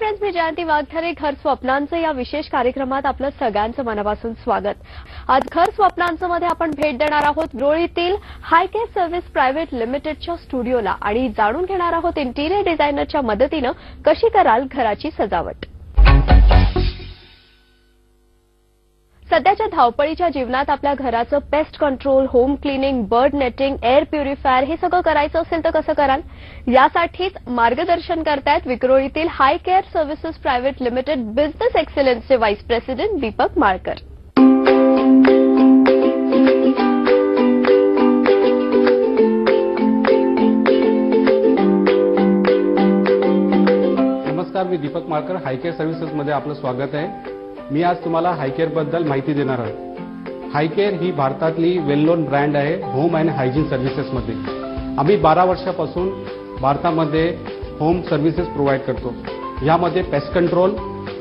Friends मी जयंती वाघथरे घर स्वप्नांचं या विशेष कार्यक्रमात आपलं सगळ्यांचं मनापासून स्वागत. आज घर स्वप्नांचं मध्ये आपण भेट देणार आहोत रोळीतील हायकेअर सर्व्हिस प्रायव्हेट लिमिटेडच्या स्टुडिओला आणि जाणून घेणार आहोत इंटिरियर डिझायनरच्या मदतीनं कशी कराल घराची सजावट. सध्याच्या धावपळीच्या जीवनात आपल्या घराचं pest control home cleaning bird netting air purifier हे सगळं करायचं असेल तर कसं कराल? यासाठीच मार्गदर्शन करतायत विक्रोळीतील high care services private limited business एक्सलन्सचे vice president Deepak Malkar. नमस्कार मी दीपक माळकर. हायकेअर सर्व्हिसेसमध्ये आपलं स्वागत आहे. मी आज तुम्हाला हायकेअरबद्दल माहिती देणार आहे. हायकेअर ही भारतातली वेल नोन ब्रँड आहे होम अँड हायजीन सर्व्हिसेसमध्ये आम्ही बारा वर्षापासून भारतामध्ये होम सर्व्हिसेस प्रोव्हाइड करतो. यामध्ये pest control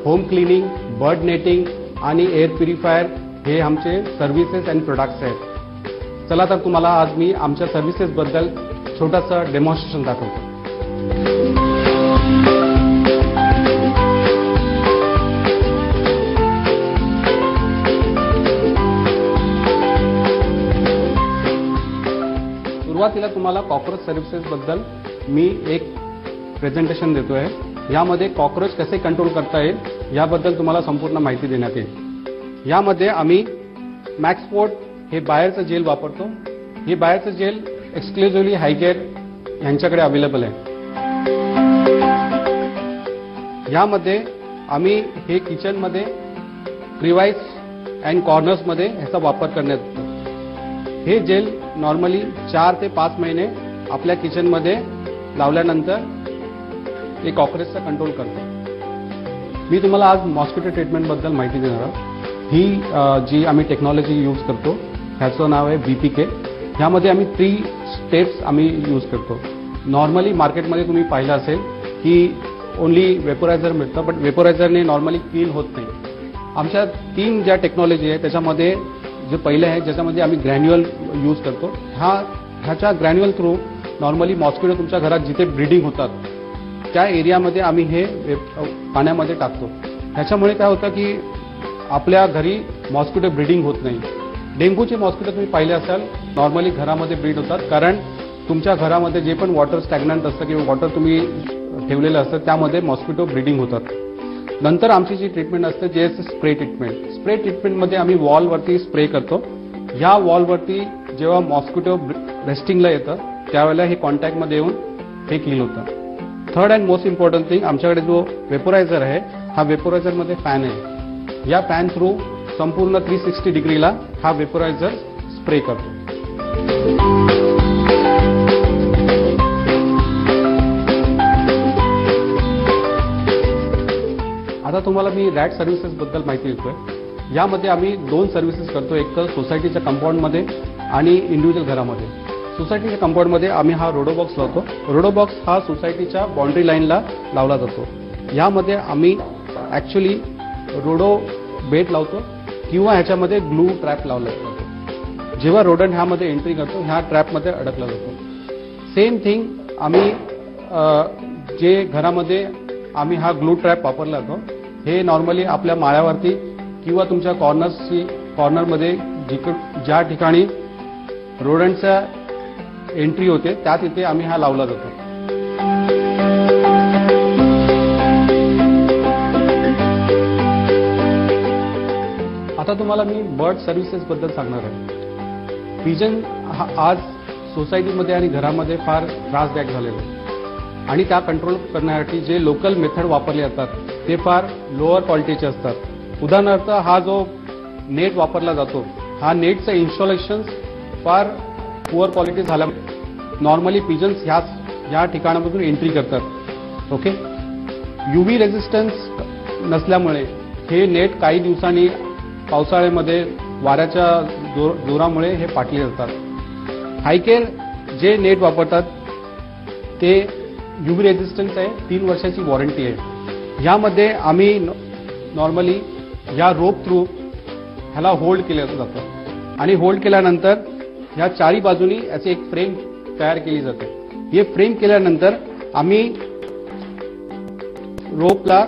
home cleaning bird netting आणि एअर प्युरिफायर हे आमचे सर्व्हिसेस अँड प्रोडक्ट्स आहेत. चला तर तुम्हाला आज मी आमच्या सर्व्हिसेसबद्दल छोटंसं डेमॉन्स्ट्रेशन दाखवतो. सुरुवातीला तुम्हाला कॉक्रोच सर्व्हिसेसबद्दल मी एक प्रेझेंटेशन देतो आहे यामध्ये कॉक्रोच कसे कंट्रोल करता येईल याबद्दल तुम्हाला संपूर्ण माहिती देण्यात येईल. यामध्ये आम्ही मॅक्सपोर्ट हे बाहेरचं जेल वापरतो. हे बाहेरचं जेल एक्सक्लुझिव्हली हायकेअर यांच्याकडे अवेलेबल आहे. यामध्ये आम्ही हे किचनमध्ये प्रिवाईस अँड कॉर्नर्समध्ये ह्याचा वापर करण्यात येतो. हे जेल नॉर्मली चार ते पाच महिने आपल्या किचनमध्ये लावल्यानंतर ते कॉक्रोचचा कंट्रोल करतो. मी तुम्हाला आज मॉस्किटो ट्रीटमेंटबद्दल माहिती देणार ही जी आम्ही टेक्नॉलॉजी यूज करतो ह्याचं नाव आहे बी पी के ह्यामध्ये आम्ही थ्री स्टेप्स आम्ही यूज करतो. नॉर्मली मार्केटमध्ये तुम्ही पाहिलं असेल की ओन्ली वेपोरायझर मिळतं बट वेपोरायझरने नॉर्मली क्लीन होत नाही. आमच्या तीन ज्या टेक्नॉलॉजी आहे त्याच्यामध्ये जे पहिले आहे ज्याच्यामध्ये आम्ही ग्रॅन्युअल यूज करतो हा ह्याच्या ग्रॅन्युअल थ्रू नॉर्मली मॉस्किटो तुमच्या घरात जिथे ब्रीडिंग होतात त्या एरियामध्ये आम्ही हे पाण्यामध्ये टाकतो. ह्याच्यामुळे काय होतं की आपल्या घरी मॉस्किटो ब्रीडिंग होत नाही. डेंग्यूचे मॉस्किटो तुम्ही पाहिले असाल नॉर्मली घरामध्ये ब्रीड होतात कारण तुमच्या घरामध्ये जे पण वॉटर स्टॅग्नंट असतं किंवा वॉटर तुम्ही ठेवलेलं असतं त्यामध्ये मॉस्किटो ब्रीडिंग होतात. नंतर आमची जी ट्रीटमेंट असते जे स्प्रे ट्रीटमेंट स्प्रे ट्रीटमेंटमध्ये आम्ही वॉलवरती स्प्रे करतो. ह्या वॉलवरती जेव्हा मॉस्किटो रेस्टिंगला येतं त्यावेळेला हे कॉन्टॅक्टमध्ये येऊन हे क्लीन होतं. Third and most important thing आमच्याकडे जो वेपोरायझर आहे हा वेपोरायझरमध्ये फॅन आहे. या फॅन थ्रू संपूर्ण थ्री सिक्स्टी डिग्रीला हा वेपोरायझर स्प्रे करतो. आता तुम्हाला मी रॅट सर्व्हिसेसबद्दल माहिती देतोय. यामध्ये आम्ही दोन सर्व्हिसेस करतो एक तर सोसायटीच्या कंपाऊंडमध्ये आणि इंडिव्हिज्युअल घरामध्ये. सोसायटीच्या कंपाऊंडमध्ये आम्ही हा रोडो बॉक्स लावतो. रोडो बॉक्स हा सोसायटीच्या बाउंड्री लाईनला लावला जातो. यामध्ये आम्ही ॲक्च्युली रोडो बेट लावतो किंवा ह्याच्यामध्ये ग्लू ट्रॅप लावला जातो. जेव्हा रोडन ह्यामध्ये एंट्री करतो ह्या ट्रॅपमध्ये अडकला जातो. सेम थिंग आम्ही जे घरामध्ये आम्ही हा ग्लू ट्रॅप वापरला जातो हे नॉर्मली आपल्या माळ्यावरती किंवा तुमच्या कॉर्नर्सची कॉर्नरमध्ये जिक ज्या ठिकाणी रोडंटच्या एंट्री होते त्या तिथे आम्ही हा लावला जातो. आता तुम्हाला मी बर्ड सर्व्हिसेस बद्दल सांगणार आहे. पिजन हा आज सोसायटीमध्ये आणि घरामध्ये फार त्रासदायक झालेला आहे. आणि त्या कंट्रोल करण्यासाठी जे लोकल मेथड वापरले जातात ते फार लोअर क्वालिटीचे असतात. उदाहरणार्थ हा जो नेट वापरला जातो हा नेटचं इन्स्टॉलेशन फार पुअर क्वालिटी झाल्यामुळे नॉर्मली पिजन्स ह्याच या ठिकाणामधून एंट्री करतात. ओके युव्ही रेझिस्टन्स नसल्यामुळे हे नेट काही दिवसांनी पावसाळ्यामध्ये वाऱ्याच्या जोर जोरामुळे हे पाटले जातात. हायकेअर जे नेट वापरतात ते युव्ही रेझिस्टन्स आहे तीन वर्षाची वॉरंटी आहे. यामध्ये आम्ही नॉर्मली या रोप थ्रू ह्याला होल्ड केलं जातं. आणि होल्ड केल्यानंतर ह्या चारी बाजूनी याची एक फ्रेम तयार केली जाते. हे फ्रेम केल्यानंतर आम्ही रोपला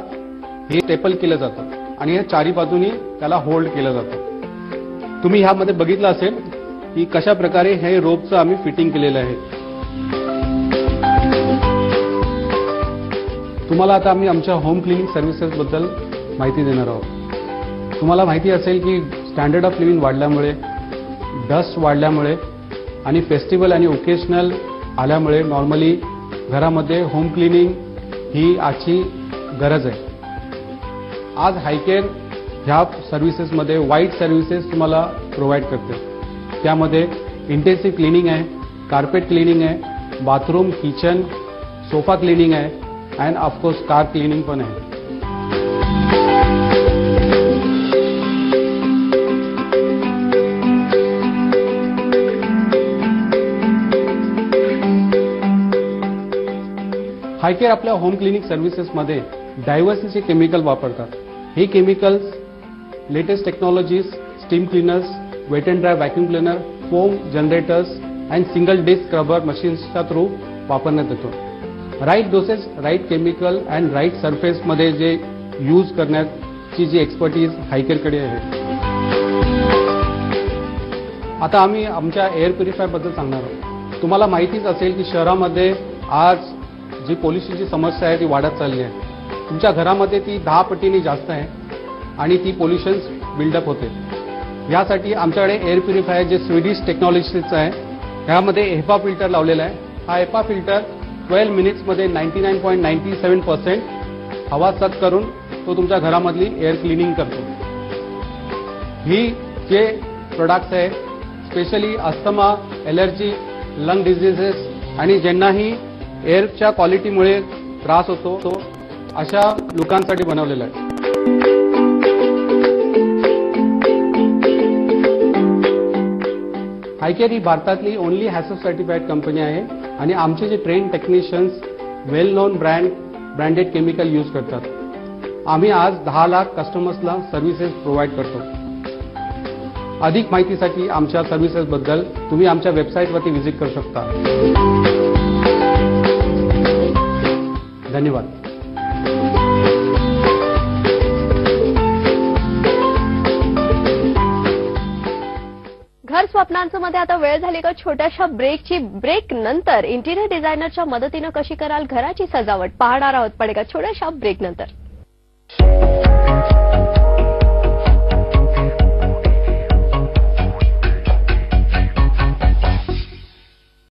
हे टेपल केलं जातं आणि या चारी बाजूनी त्याला होल्ड केलं जातं. तुम्ही ह्यामध्ये बघितलं असेल की कशा प्रकारे हे रोपचं आम्ही फिटिंग केलेलं आहे. तुम्हाला आता आम्ही आमच्या होम क्लिनिंग सर्व्हिसेसबद्दल माहिती देणार आहोत. तुम्हाला माहिती असेल की स्टँडर्ड ऑफ लिव्हिंग वाढल्यामुळे डस्ट वाढल्यामुळे आणि फेस्टिवल आणि ओकेशनल आल्यामुळे नॉर्मली घरामध्ये होम क्लिनिंग ही आजची गरज आहे. आज हायकेअर ह्या सर्व्हिसेसमध्ये वाईट सर्व्हिसेस तुम्हाला प्रोव्हाइड करते. त्यामध्ये इंटेन्सिव्ह क्लिनिंग आहे कार्पेट क्लिनिंग आहे बाथरूम किचन सोफा क्लिनिंग आहे and of course car cleaning पण आहे. हायकेअर आपल्या होम क्लिनिक सर्व्हिसेसमध्ये डायव्हर्सिटी केमिकल वापरतात. हे chemicals latest technologies steam cleaners wet and dry vacuum cleaner foam generators and single disc scrubber मशीन्सच्या through वापरण्यात येतो. Right doses right chemical and right सरफेसमध्ये जे use करण्याची जी एक्सपर्टीज हायकेअरकडे आहे. आता आम्ही आमच्या एअर प्युरिफायरबद्दल सांगणार आहोत. तुम्हाला माहितीच असेल की शहरामध्ये आज जी पोल्युशनची समस्या आहे ती वाढत चालली आहे. तुमच्या घरामध्ये ती दहा पटीने जास्त आहे आणि ती पोल्युशन्स बिल्डअप होते. यासाठी आमच्याकडे एअर प्युरिफायर जे स्वीडिश टेक्नॉलॉजीचं आहे ह्यामध्ये एपा फिल्टर लावलेला आहे. हा HEPA filter twelve मिनिट्समध्ये ninety nine point ninety seven percent हवा सक करून तो तुमच्या घरामधली एअर क्लिनिंग करतो. ही जे प्रोडक्ट्स आहे specially asthma allergy lung diseases आणि ज्यांनाही एअरच्या क्वालिटीमुळे त्रास होतो तो अशा लोकांसाठी बनवलेला आहे. हायकेअर ही भारतातली ओनली हॅसो सर्टिफाईड कंपनी आहे आणि आमचे जे train technicians well known brand branded chemical use करतात. आम्ही आज दहा लाख कस्टमर्सला सर्व्हिसेस प्रोव्हाइड करतो. अधिक माहितीसाठी आमच्या सर्व्हिसेसबद्दल तुम्ही आमच्या वेबसाईटवरती व्हिजिट करू शकता. धन्यवाद. घर स्वप्नांचं मध्ये आता वेळ झाली का छोट्याशा ब्रेकची ब्रेक नंतर इंटिरियर डिझायनरच्या मदतीनं कशी कराल घराची सजावट पाहणार आहोत पडेगा छोट्याशा ब्रेक नंतर.